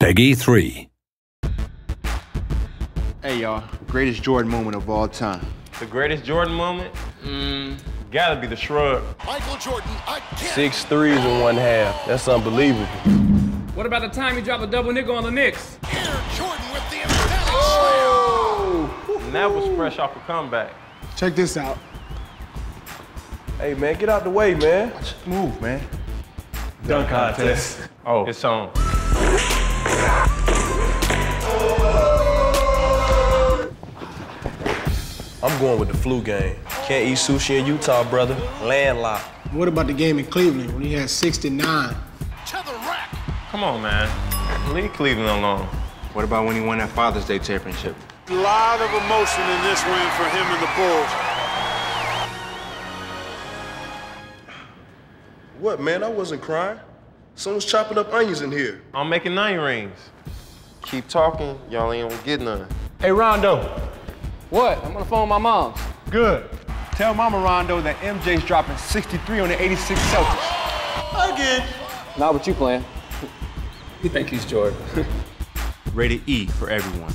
Peggy 3. Hey, y'all. Greatest Jordan moment of all time. The greatest Jordan moment? Mm, gotta be the shrug. Michael Jordan again. Six threes in one half. That's unbelievable. What about the time he dropped a double nickel on the Knicks? Air Jordan with the emphatic slam. And that was fresh off a comeback. Check this out. Hey, man, get out the way, man. Move, man. Dunk contest. Oh, it's on. I'm going with the flu game. Can't eat sushi in Utah, brother. Landlocked. What about the game in Cleveland when he had 69? To the rack. Come on, man. Leave Cleveland alone. What about when he won that Father's Day championship? A lot of emotion in this win for him and the Bulls. What, man? I wasn't crying. Someone's chopping up onions in here. I'm making nine rings. Keep talking, y'all ain't gonna get none. Hey, Rondo. What? I'm gonna phone my mom. Good. Tell Mama Rondo that MJ's dropping 63 on the 86 Celtics. Not what you playing. you think he's Jordan. Rated E for everyone.